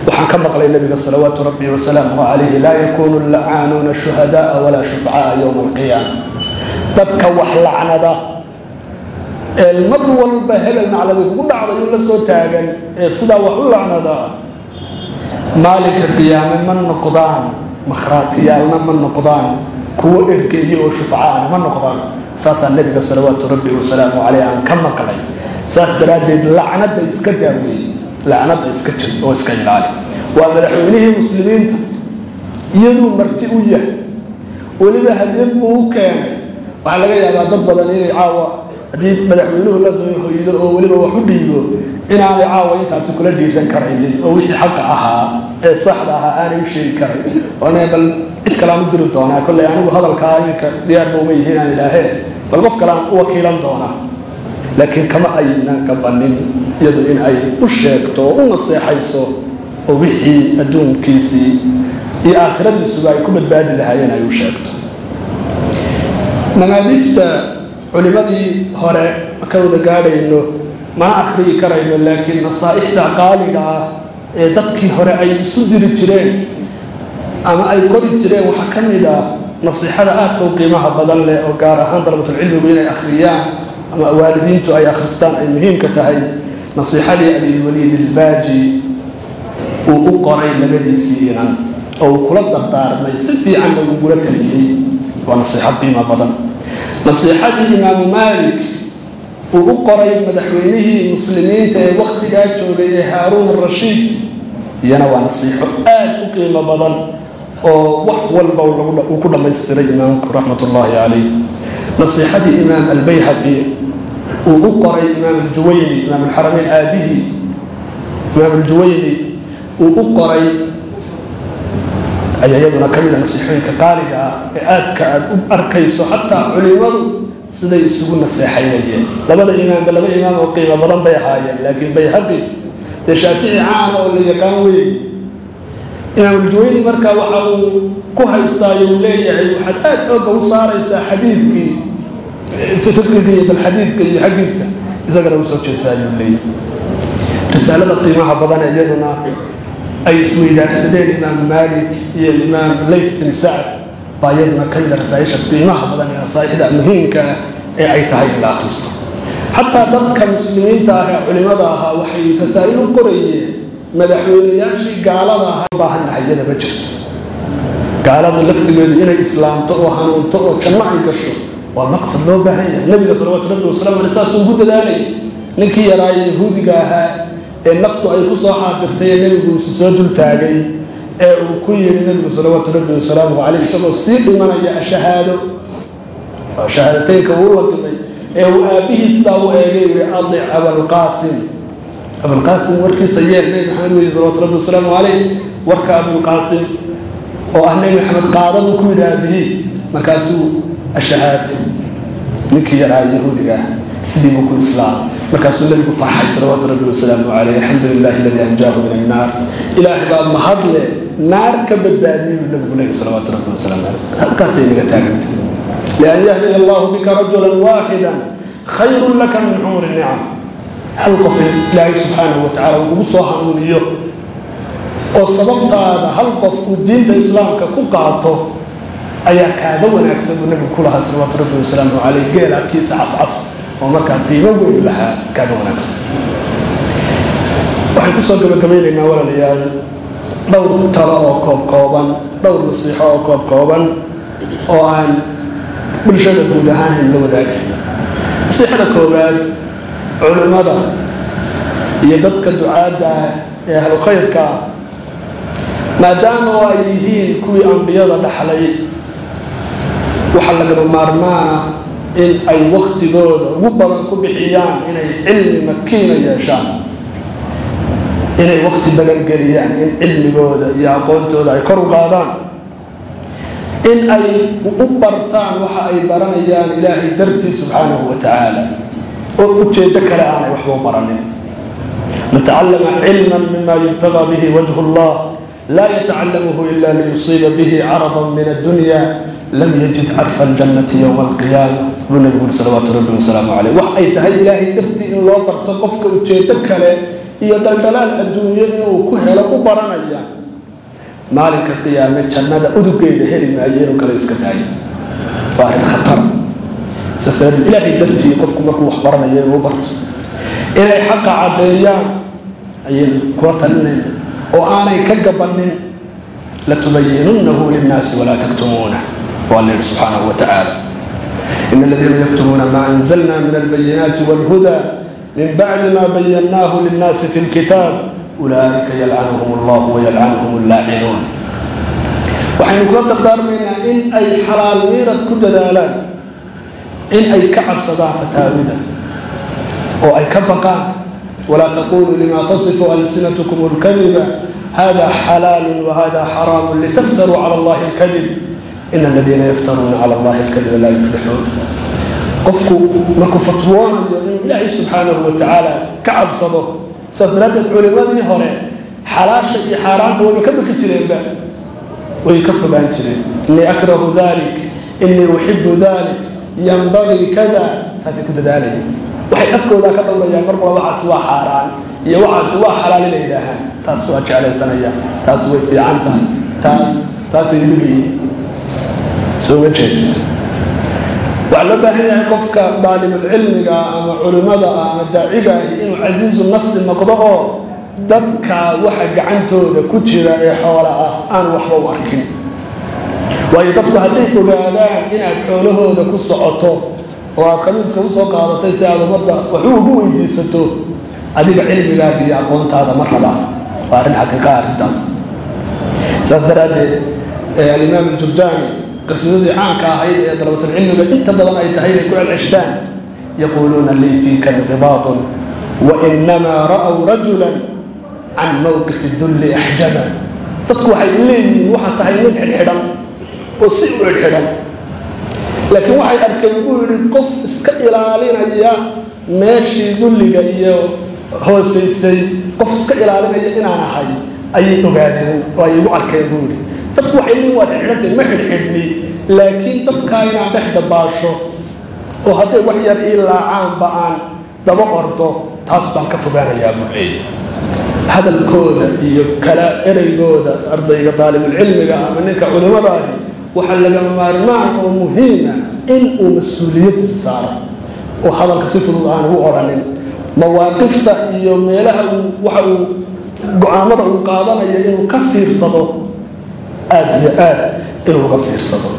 waxaan ka maqlay nabiga salawaatu rabbi wasalaamuhu calayhi laa yakuunu lacaanuuna shuhadaaa walaa shufcaaa yowma alqiyaama. Dadka wax lacnada ee mar walba hebel naclada kugu dhacday u la soo taagan ee sidaa wax u lacnadaa maalinka qiyaame ma noqdaan makhraatiyaalna ma noqdaan kuwo ergeeyo oo shufcaana ma noqdaan. Saasaa nabiga salawaatu rabbi wasalaamu caleyh aan ka maqlay. Saas daraaddeed lacnada iska daaweeyey lacnada iska jir oo iska ilaali. Waa madaxweynihii muslimiinta iyaduu marti u yahay. Weliba hadiyad buu u keenay waxaa laga yaabaa dad badan inay caawa haddii madaxweynuhu la hoydo oo weliba wax u dhiibo inaanay caawa intaasi kula dhiiran karaynin oo wixii xaqa ahaa ee saxda ahaa aanay u sheegi karayn. Oona bal cid kalaan u diri doonaa. Kolley anigu hadalkaa iminka diyaarba uma yihiin aan ilaahee bal qof kalaan u wakiilan doonaa. Laakiin kama aynan gabanin iyadu in ay u sheegto oo u naseexayso oo wixii adduunkiisii iyo aakhiradiisuba ay ku badbaadi lahaayeen ay u sheegto. Namaadiijta culimadii hore ka wada gaadhayno mana akhriyi karayno laakiin nasaa'ixda qaaliga ah ee dadkii hore ay isu diri jireen ama ay qori jireen waxaa ka mid ah nasiixada aadka u qiimaha badan leh oo gaar ahaan dalabatulcilmigu inay akhriyaan ama waalidiintu ay akhristaan ay muhiimka tahay nasiixadii abilwaliid ilbaaji uu u qoray labadiisii inan oo uu kula dardaarmay si fiican bay ugula taliyey waa nasiixo qiimo badan nasiixadii imaamu maalik uu u qoray madaxweynihii muslimiinta ee wakhtigaa joogay ee haaruun rashiid iyana waa nasiixo aad u qiimo badan oo wax walba uu ku dhammaystiray imaamku raxmat ullaahi calayh. Nasiixadii imaam albayhaqi uu u qoray imaam aljuwayni imaam alxarameyn aabihii imaam aljuwayni uu u qoray ayaa iyaduna ka mida nasiixooyinka qaaliga ah ee aadka aad u arkayso xataa culimadu siday isugu naseexaynayeen. Labada imaamba laba imaam oo qiimo badan bay ahaayeen laakiin bayhaqi dee shaafici caana oo la yaqaan wey imaamuljuwayni marka waxa uu ku haystaayo uu leeyahay waxaad aad xooga u saaraysaa xadiidkii fiqigii bal xadiidka iyo xaggiisa isagana u soo jeesaayuu leeyahay. Risaalada qiimaha badan iyaduna ay isweydaarsadeen imaam maalik iyo imaam layth bin sacd baa iyaduna ka mida rasaaisha qiimaha badan ee rasaaixda muhiimka ah ee ay tahay in la akhristo xataa dadka muslimiinta ah ee culimada ahaa waxay rasaa'il u qorayeen madaxweynayaashii gaalada ahaa baahannahay iyada ma jirto. Gaalada laftigeedu inay islaamto oo hanuunto oo janno ay gasho waa maqsad loo baahan yahay. Nabiga salawaatu rabbi wasalam aleh saasuu ugu dadaalay. Ninkii yaraaye yahuudiga ahaa ee naftu ay ku soo xaadirtay ee nebigu isu soo dul taagay ee uu ku yidhi nebigu salawaatu rabbi wasalaamu caleyh isagoo sii dhimanaya shahaado shahaadateynka uu la dimay ee uu aabihii sidaa u eegay yihi adic abalqaasim abulqaasim warkiisa yeel nebi maxamed weydi salawatu rabbi wasalaamu caleyh warka abulqaasim oo ah nebi maxamed qaada buu ku yidhi aabihii markaasuu ashahaad ninkii yaraa yahuudiga ah sidii buu ku islaamay markaasuu nabigu farxay salawaatu rabbi wasalaamu caleyh alxamdu lilahi aladii anjaahu min annaar. Ilaahay baa mahadle naar ka badbaadiyey buu nabigu leeyahy salawaatu rabbi wasalaamu caleyh halkaasay naga taaganta lian yahdiya allahu bika rajulan waaxida khayrun laka min cumri nicam hal qof ilaahay subxaanahu watacala uu kugu soo hanuuniyo oo sababtaada hal qof uu diinta islaamka ku qaato ayaa kaaga wanaagsan buu nabigu ku lahaa salawaatu rabbi wasalaamu caleyh geel cascas oo markaa qiimo weyn lahaa kaaga wanaagsan. Waxaan ku soo gabagabaynaynaa walaalayaal dhowr talo oo koob kooban dhowr nasiixo oo koob kooban oo aan bulshada guud ahaan in la wadaagay nasiixada koowaad culimmada iyo dadka ducaadda ah ee ahlu khayrka ah maadaama oo ay yihiin kuwii ambiyada dhaxlay waxaa lagama maarmaana in ay waktigooda ugu badan ku bixiyaan inay cilmi makiina yeeshaan. Inay wakti badan geliyaan in cilmigooda iyo aqoontooda ay kor u qaadaan. In ay u bartaan waxa ay baranayaan ilaahay dartii subxaanahu wa tacaala oo ujeedo kale aanay waxba u baranin. Man tacallama cilman mima yubtagaa bihi wajhu llah laa yatacalamuhu ila liyusiiba bihi caradan min addunya lam yajid carfa aljannati yowma alqiyaama buu nabigu uri salawaatu rabbi wasalaamu caleyh wax ay tahay ilaahay dartii in loo barto qofka ujeedo kale iyo daldalaal adduunyo inuu ku helo u baranaya maalinka qiyaame jannada udugeeda heli maayo inuu kale iska daayo waa arrin khatara saas daraadeed ilaahay dartii qofku markuu wax baranayo inuu barto inay xaqa caddeeyaan ayaynu kula talinayna oo aanay ka gabanin latubayinunahu linnaasi walaa taktumuunah waa la yidhi subxaanahu wa tacaala in aladiina yaktumuuna maa anzalna min albayinaati walhuda min bacdi ma bayannaahu linnaasi fi lkitaab ulaaika yalcanuhum allahu wayalcanuhum allaacinuun waxaynu kula dardaarmaynaa in ay xalaal miirad ku dadaalaan in ay ka cabsadaan fataawida oo ay ka baqaan walaa taquluu lima tasifu alsinatkum اlkadiba hada xalaalu wahada xaraamu litaftaruu cala allahi اlkadib in aladiina yaftaruuna cala allahi اlkadiba laa yuflixuun qofku markuu fatwoonayo inuu ilaahay subxaanahu wa ka cabsado saas daraaddeed culimadii hore xalaasha iyo xaaraanta wayba ka baki jireenba way ka fogaan jireen inii akrahu dalik inii uxibu dalik yanbagii kada saasay ku dadaalaya waxay afkooda ka dhowrayaan mar walba waxaasi waa xaaraan iyo waxaasi waa xalaal inay yidhaahaan taas waa jeclaysanaya taas way fiican tahay taas saasay leeyihiin soo waxaa loo baahan yahay qofka daalibulcilmiga ama culimmada ama daaciga inuu casiizu nafsi noqdo oo dadka waxa gacantooda ku jira ee xoola ah aan waxba u arkin. Waayo dadku hadday ogaadaan inaad xoolahooda ku socoto oo aad khamiiska u soo qaadatay si aad ummadda waxu ugu weydiisato adiga cilmigaaga iyo aqoontaada ma rabaa. Waa arrin xaqiiqa arrintaas. Saas daraaddeed alimaam aljurdaani qasiidadii caanka ahayd ee dalabatulcilmiga inta badan ay tahay inay ku celceshtaan yaquuluuna lii fiika inqibaatun wainamaa ra'w rajulan can mawqifi dulli axjaba dadku waxay leeyihiin waxaa tahay nin xidhxidhan oo si u xidhxidhan. Laakiin waxay arkeen buu yidhi qof iska ilaalinaya meeshii dulliga iyo hoosaysay qof iska ilaalinaya inaan ahay ayay ogaadeen oo ay igu arkeen buu yidhi. Dadku waxay leeyihiin waad xidhxidhantay ma xidhxidhni laakiin dadkaa inaan dhex dabaasho oo hadday wax yar ii laacaanba aan daba ordo taas baan ka fogaanayaa buu hadalkooda iyo kala ereygooda ardayga daalibulcilmiga ama ninka culimadaahi waxaa lagama maarmaan oo muhiima in uu mas'uuliyadiisa saaro oo hadalka si fudud aan ugu odhanin mawaaqifta iyo meelaha uu waxa uu go'aamada uu qaadanayo inuu ka fiirsado aada iyo aad inuu uga fiirsado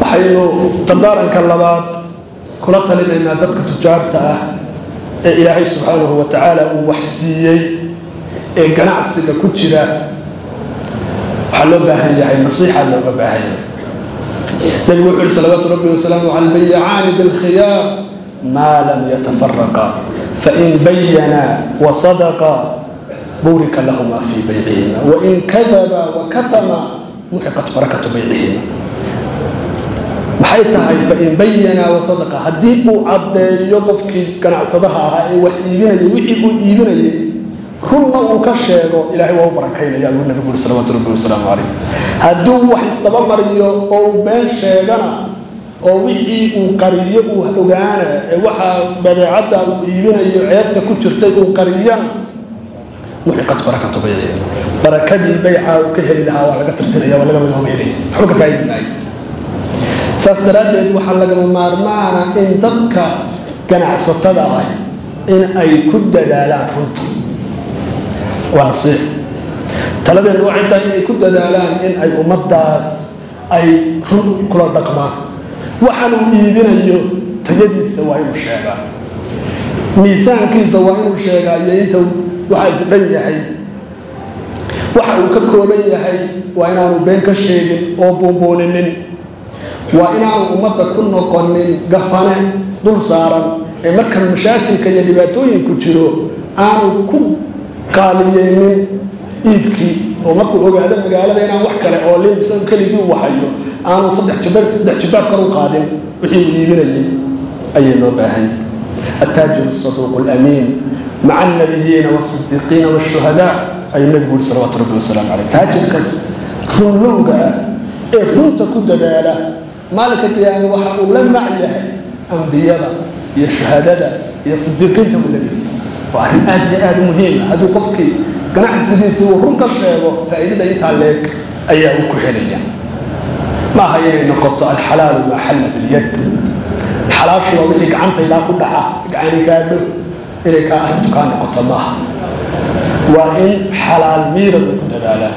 waxaynu dardaaranka labaad kula talinaynaa dadka tujaarta ah ee ilaahay subxaanahu wa tacaala uu waxsiiyey ee ganacsiga ku jira. Waxaa loo baahan yahay nasiixa looga baahan yahay. Nabigu wuxuu yihi salawaatu rabbi wasalaamu cala albayicaani bilkhiyaar maa lam yatafaraqa fain bayana wasadaqa burika lahuma fii baycihima wain kadaba wakatama muxiqat barakatu baycihima maxay tahay fain bayana wasadaqa haddii uu caddeeyo qofkii ganacsadaha ahaa ee wax iibinayay wixii uu iibinayay runna uu ka sheego ilaahay waa u barakaynaya. Buu nabigu uri salawaatu rabbi wasalaamu calayh hadduu wax isdaba mariyo oo uu been sheegana oo wixii uu qariyo uu ogaana ee waxa badeecadda uu iibinayo ceebta ku jirtay uu qariyana muxiqat barakatu baycihi barakadii bayca uu ka heli lahaa waa laga tirtiraya waa laga madoobeynaya waxba ka faa'idi maayo saas daraaddeed waxaa lagama maarmaana in dadka ganacsatada ah in ay ku dadaalaan runta. Waa nasiix. Taladeedu waxay tahay inay ku dadaalaan in ay ummaddaas ay run kula dhaqmaan. Waxaan uu iibinayo tayadiisa waa inuu sheegaa. Miisaankiisa waa inuu sheegaa iyo inta waxa isdhan yahay. Waxa uu ka kooban yahay waa inaanu been ka sheegin oo buunbuuninin waa inaanu ummadda ku noqonin gafane dul saaran ee marka mashaakilka iyo dhibaatooyinku jiro aanu ku qaaliyeynin iibkii. Oo markuu ogaado magaalada inaan wax kale oo liib keligii u wahayo aanu saddex jibaab kor u qaadin wixii uu iibinayay. Ayay loo baahay attaajiru saduuqu alamiin maca alnabiyiina waasidiqiina waashuhadaa ayuu nabigu yiri salawatu rabbi wasalaamu caleyh taajirkaas runlowga ah ee runta ku dadaala maalinka qiyaame waxa uu la mac yahay ambiyada iyo shuhadada iyo sidiiqiinta muladiisa waa arrin aad iyo aad muhiima ah. hadduu qofkii ganacsigiisii uu run ka sheego faa'iidada intaa leeg ayaa uu ku helaya. Maaha inay noqoto alxalaalu ma axalla bilyad. Xalaashu waa wixii gacanta ilaa ku dhaca gacani kaa dhow inay kaa arrintu kaa noqoto maaha waa in xalaal miiradu ku dadaalaa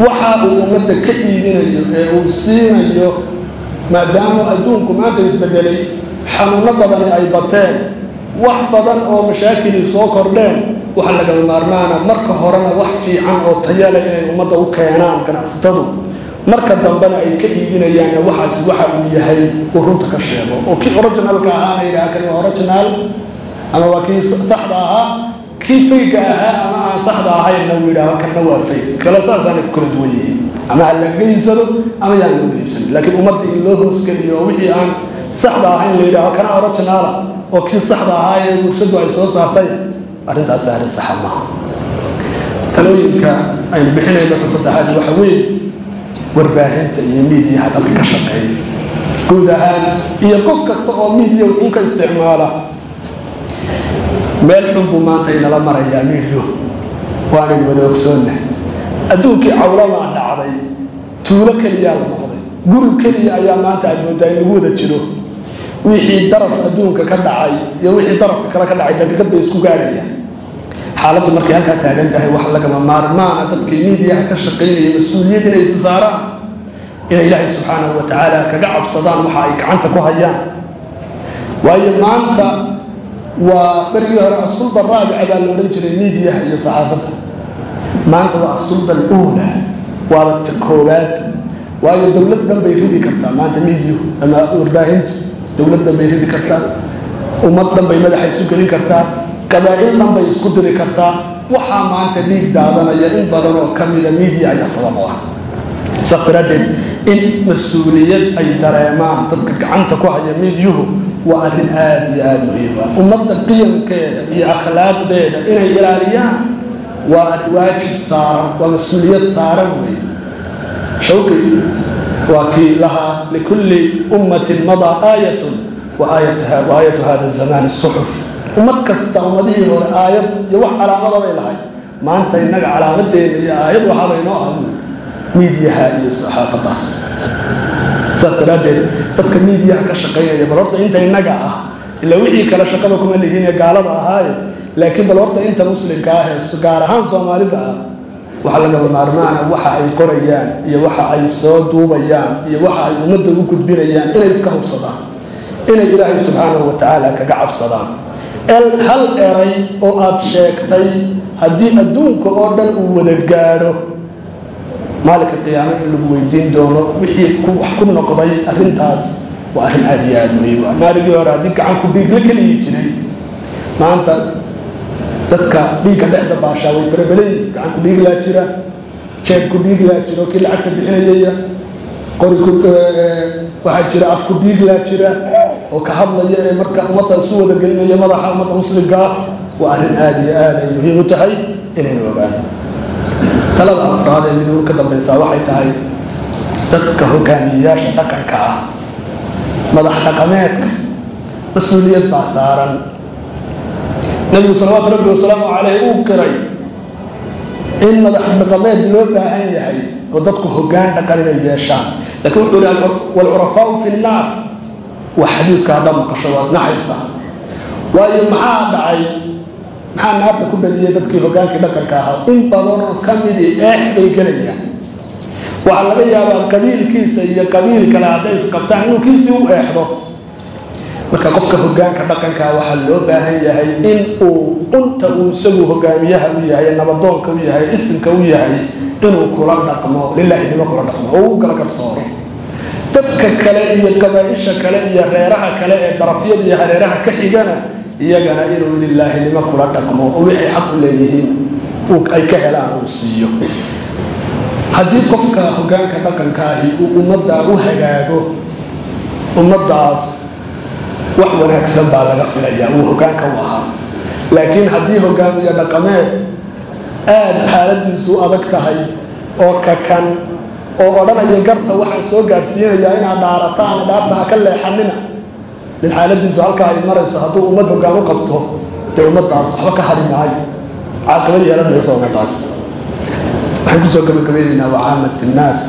waxa uu ummadda ka iibinayo ee uu siinayo maadaama adduunku maanta isbedelay xanuuno badani ay bateen wax badan oo mashaakili soo kordheen waxa lagama maarmaana marka horena wax fiican oo tayale inay ummadda u keenaan ganacsatadu. Marka dambena ay ka iibinayaanna waxaas waxa uu yahay uu runta ka sheego. Oo kii originalka ahaana yidhaha kani waa original ama waa kii saxda ahaa kii fayga ahaa ama aan saxda ahaynna uu yidhaho kanna waa fayg kale saasaana kala duwan yihiin. Ama ha laga iibsado ama yaan looga iibsanin laakiin ummadda in loo hoosgeliyo oo wixii aan saxda ahayn la yidhaho kana originala oo kii saxda ahaa ee bulshadu ay soo saartay. Arrintaas arrin saxa maaha. Talooyinka aynu bixinayno ka saddexaad waxa weeye warbaahinta iyo miidiyaha dadka ka shaqeeya. Guud ahaan iyo qof kasta oo midiya wuxuu ka isticmaala meel xun buu maanta inala marayaa midiyo waanan wada ogsoonna. Adduunkii cawlamaa dhacday tuulo keliyaa la noqday guri keliya ayaa maanta aad moodaa in lagu wada jiro. Wixii daraf adduunka ka dhacay iyo wixii darafka kale ka dhacay daqiiqad bay isku gaarayaan xaaladdu markay halkaa taagan tahay wax lagama maarmaana dadkii miidiyaha ka shaqaynaya mas'uuliyad inay is saaraan inay ilaahay subxaanahu wa tacaala kaga cabsadaan waxa ay gacanta ku hayaan. Waayo maanta waa berigii hore asulda raabica baa la odhan jiray miidiyaha iyo saxaafadda. Maanta waa asulda aluula waaba ta koowaad waayo dowlad dhan bay ridi kartaa maanta miidiyu ama warbaahintu. Dowlad dhan bay ridi kartaa. Ummad dhan bay madaxa isu gelin kartaa. Qabaa'il dhan bay isku diri kartaa. Waxaa maanta dhiig daadanaya in badan oo ka mida miidiya ayaa sabab u ah. Saas daraaddeed in mas'uuliyad ay dareemaan dadka gacanta ku haya miidyuhu waa arrin aada iyo aada muhiim ah. Ummadda qiyamkeeda iyo akhlaaqdeeda inay ilaaliyaan waa waajib saaran waa mas'uuliyad saaran wey shawqi waa kii lahaa likulli ummatin madaa aayatun wa hada zamaan suxuf. Ummad kasta ummadihii hore aayad iyo wax calaamada bay lahay maanta innaga calaamadeeda iyo aayad waxaabay noo ah miidiyaha iyo saxaafadaas saas daraaddeed dadka miidiyaha ka shaqaynaya bal horta inta innaga ah ilaa wixii kale shaqada kuma lihiin ee gaalada ahaaye. Laakiin bal horta inta muslimka ah ee gaar ahaan soomaalida ah waxa lagaba maarmaana waxa ay qorayaan iyo waxa ay soo duubayaan iyo waxa ay ummadda u gudbinayaan inay iska hubsadaan inay ilaahay subxaanahu wa tacaala kaga cabsadaan. Hal eray oo aada sheegtay haddii adduunka oo dhan uu wada gaadho maalinka qiyaamo in lagu weydiin doono wixii wax ku noqday arrintaas waa arrin aada iyo aada muhiim ah. Maaligii hore haddii gacan ku dhiigla keliyi jiray maanta dadka dhiigga dhexda baashaa way farabadan yihiin gacan ku dhiiglaa jira jeeb ku dhiiglaa jira kii lacagta bixinayaya qori ku waxaa jira af ku dhiiglaa jira oo ka hadlaya ee marka ummadda isu wada gelinaya madaxa ummadda muslimka waa arrin aada iyo aada ay muhiim u tahay inaynu ogaano talada afraad ee miduu ka dambaysaa waxay tahay dadka hogaamiyeyaasha dhaqanka ah madax dhaqameedka mas'uuliyad baa saaran. Nabigu salawaatu rabbi wasalaamu caleyh uu qiray in madax dhaqameed loo baahan yahay oo dadku hogaan dhaqan inay yeeshaan. Lakiin wuxuu yihi walcurafaau fi nnaar waa xadiiska haddaad maqasho waad naxaysaa waayo maxaa dhacay maxaa naarta ku dhaliyay dadkii hogaankii dhaqanka ahaa? In badanoo ka midi eex bay gelayaan. Waxaa laga yaabaa qabiilkiisa iyo qabiil kale hadday isqabtaan inuu kiisii u eexdo. Marka qofka hogaanka dhaqanka waxaa loo baahan yahay in uu unta uu isagu hogaamiyaha u yahay nabadoonka u yahay isimka u yahay inuu kula dhaqmo lilaahinimo kula dhaqmo oo uu kala garsooro dadka kale iyo qabaaisha kale iyo reeraha kale ee darafyada iyo hareeraha ka xigana iyagana inuu lilaahinimo kula dhaqmo oo wixay xaq u leeyihiin ay ka helaan uu siiyo. Haddii qofka hogaanka dhaqanka ahi uu ummadda u hagaago ummaddaas wax wanaagsan baa laga filayaa uu hogaanka u ahaa. Laakiin haddii hogaamiye dhaqameed aada xaaladiisu adag tahay oo kakan oo odhanaya garta waxaan soo gaadhsiinayaa inaad dhaarataan dhaarta ha ka leexanina nin xaaladiisu halkaa ay marayso hadduu ummad hogaan qabto dee ummaddaas waxba ka hari maayo. Caaqibad yeelan mayso ummadaas waxaan ku soo gabagabaynaynaa wacaamat innaas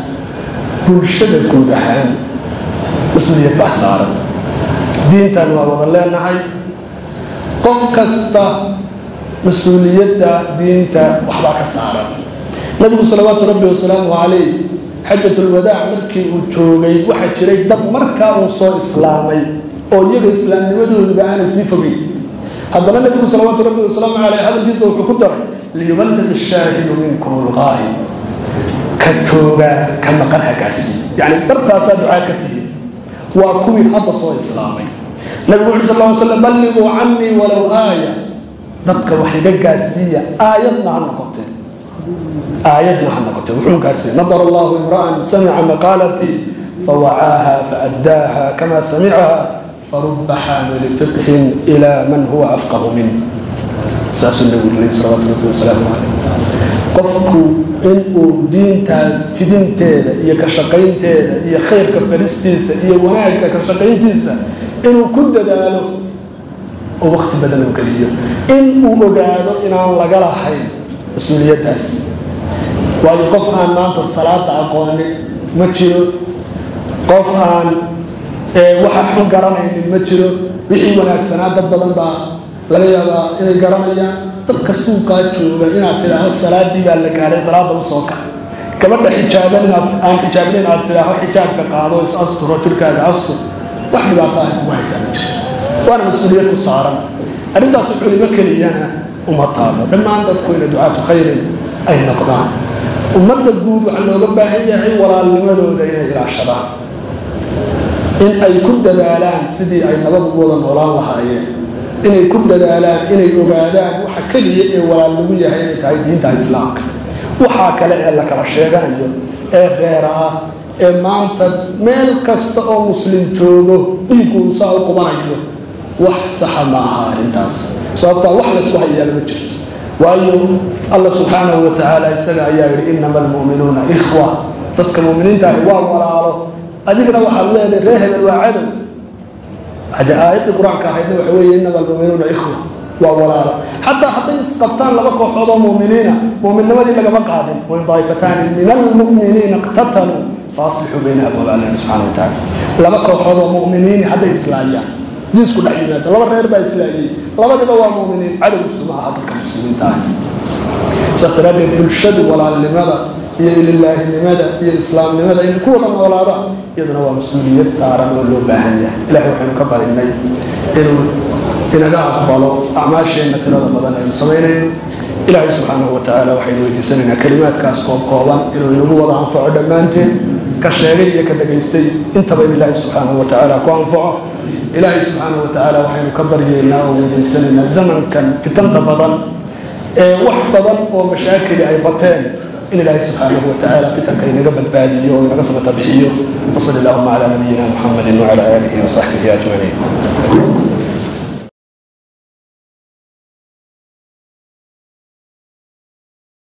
bulshada guud ahaan mas'uuliyad baa saaran. Diintan waa wada leenahay. Qof kasta mas'uuliyadda diinta waxbaa ka saaran. Nabigu salawaatu rabbi wasalaamu calayh xajatulwadaac markii uu joogay waxaa jiray dad markaa uu soo islaamay oo iyaga islaamnimadooduba aanay sii fogeyn haddana nabigu salawaatu rabbi wasalaamu caleyh hadalkiisa wuxuu ku daray liyuballiq ishaahidu minkum lqaa'im ka jooga ka maqan ha gaadhsiiyo yacni bartaasaa ducaad ka tihi waa kuwii hadda soo islaamay. Nabigu wuxuu sal ly slam balliguu canii walow aaya. Dadka wax iga gaadhsiiya aayadna ha noqotee aayadna ha noqotee wuxuu gaadhsiiya nadar allahu imra'an samica maqaalatii fawacaaha faaddaaha kama samicaha faruba xaamili fiqhin ilaa man huwa afqahu min saasuu nabigu leeyay salawaatu rabbi wasalaamu calayh qofku inuu diintaas fidinteeda iyo ka shaqaynteeda iyo khayrka faristiisa iyo wanaagga ka shaqayntiisa inuu ku dadaalo oo waqti badan uu geliyo in uu ogaado inaan laga lahayn mas'uuliyaddaas waayo qof aan maanta salaada aqoonin ma jiro qof aan waxa xun garanaynin ma jiro. Wixii wanaagsanaa dad badan baa laga yaabaa inay garanayaan. Dadka suuqaa jooga inaad tidhaahdo salaadii baa la gaadhay salaada u soo kac gabadha xijaaban inaad aan xijaabin inaad tidhaahdo xijaabka qaado is asturo jirkaaga astur wax dhibaato ah kugu haysaa ma jirto waana mas'uuliyad ku saaran. Arrintaas culimo keliyana uma taalo. Dhammaan dadku ina ducaatu khayrin ay noqdaan. Ummadda guud waxaa looga baahan yahay walaalnimadooda inay ilaashadaan in ay ku dadaalaan sidii ay nabad ugu wada noolaan lahaayeen. Inay ku dadaalaan inay ogaadaan waxa keliya ee walaal lagu yahay inay tahay diinta islaamka. Waxaa kale ee la kala sheeganayo ee reera ah ee maanta meel kasta oo muslim joogo dhiiggu saa u qubanayo wax saxa ma aha arrintaas. Sababtaa wax laysku hayaala ma jirto. Waayo allah subxaanahu wa tacaala isaga ayaa yidhi inama almu'minuuna ikhwa. Dadka mu'miniinta ahi waa walaalo adigana waxaad leedahay ree hebel waa cadow. Hade aayaddii qur'aanka ahaydna waxa weeye inama almu'minuuna ikhwa waa walaalo xataa hadday isqabtaan laba kooxood oo mu'miniina mu'minnimadii lagama qaadin. Wain daa'ifataani min almu'miniina iqtataluu faaslixuu baynahum baa alla subxana wa tacaala laba kooxood oo mu'miniini hadday islaayaan. Diisku dhex yimaado laba reer baa islaamiyey labadiba waa mu'miniin. Cadowgiisu ma aha dadka muslimiinta ah. Saas daraaddeed bulshadu walaalnimada iyo ililaahinimada iyo islaamnimada inay ku wada noolaadaan iyaduna waa mas'uuliyad saaran oo loo baahan yahay. Ilahay waxaynu ka barinay inuu inaga aqbalo acmaasheenna tirada badan aynu samaynayno ilaahay subxaanahu wa tacaala waxaynu weydiisanaynaa kelimaadkaas koob kooban inuu inagu wada anfaco dhammaanteen ka sheegay iyo ka dhagaystay intaba in ilaahay subxaanahu wa tacaala ku anfaco. Ilaahay subxaanahu wa tacaala waxaynu ka baryeynaa oo weydiisanaynaa zamankan fitanta badan ee wax badan oo mashaakili ay bateen in ilaahay subxaanahu wa tacaala fitanka inaga badbaadiyo oo inaga sabata bixiyo wasali allahuma calaa nabiyina muxamedin wacala aalihi wasaxbihi ajmaciin